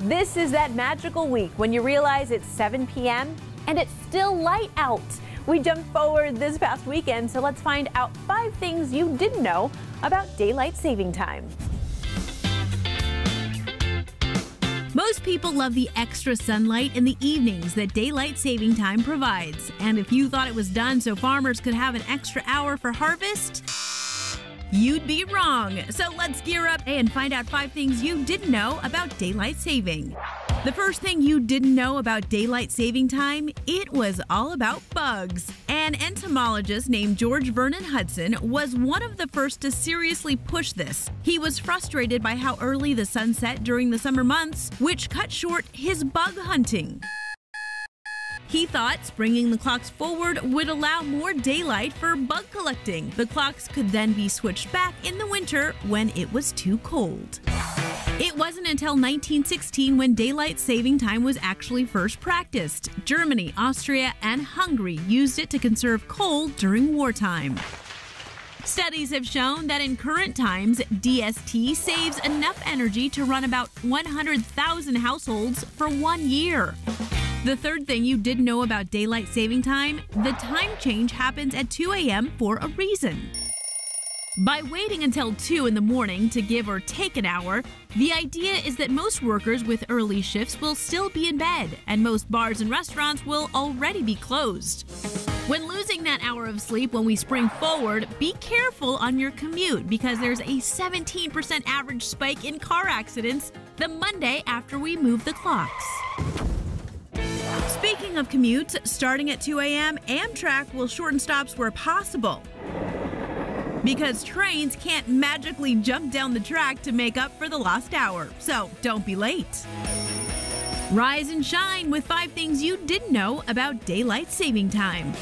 This is that magical week when you realize it's 7 p.m. and it's still light out. We jumped forward this past weekend, so let's find out five things you didn't know about daylight saving time. Most people love the extra sunlight in the evenings that daylight saving time provides. And if you thought it was done so farmers could have an extra hour for harvest, you'd be wrong. So let's gear up and find out five things you didn't know about daylight saving. The first thing you didn't know about daylight saving time, it was all about bugs. An entomologist named George Vernon Hudson was one of the first to seriously push this. He was frustrated by how early the sun set during the summer months, which cut short his bug hunting. He thought springing the clocks forward would allow more daylight for bug collecting. The clocks could then be switched back in the winter when it was too cold. It wasn't until 1916 when daylight saving time was actually first practiced. Germany, Austria, and Hungary used it to conserve coal during wartime. Studies have shown that in current times, DST saves enough energy to run about 100,000 households for one year. The third thing you didn't know about daylight saving time the time change happens at 2 a.m. for a reason. By waiting until 2 in the morning to give or take an hour, the idea is that most workers with early shifts will still be in bed, and most bars and restaurants will already be closed. When losing that hour of sleep when we spring forward, be careful on your commute because there's a 17% average spike in car accidents the Monday after we move the clocks. Of commutes, starting at 2 a.m., Amtrak will shorten stops where possible because trains can't magically jump down the track to make up for the lost hour. So don't be late. Rise and shine with five things you didn't know about daylight saving time.